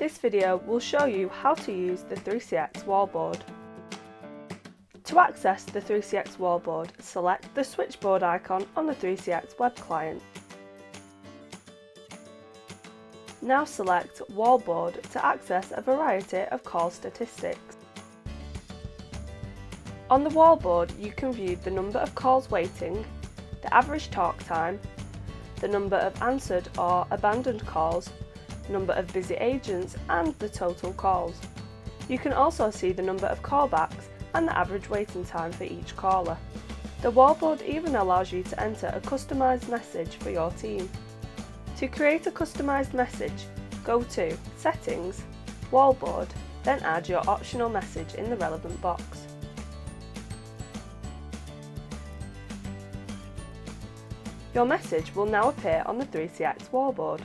This video will show you how to use the 3CX wallboard. To access the 3CX wallboard, select the switchboard icon on the 3CX web client. Now select Wallboard to access a variety of call statistics. On the wallboard you can view the number of calls waiting, the average talk time, the number of answered or abandoned calls, number of busy agents and the total calls. You can also see the number of callbacks and the average waiting time for each caller. The wallboard even allows you to enter a customised message for your team. To create a customised message, go to Settings, Wallboard, then add your optional message in the relevant box. Your message will now appear on the 3CX wallboard.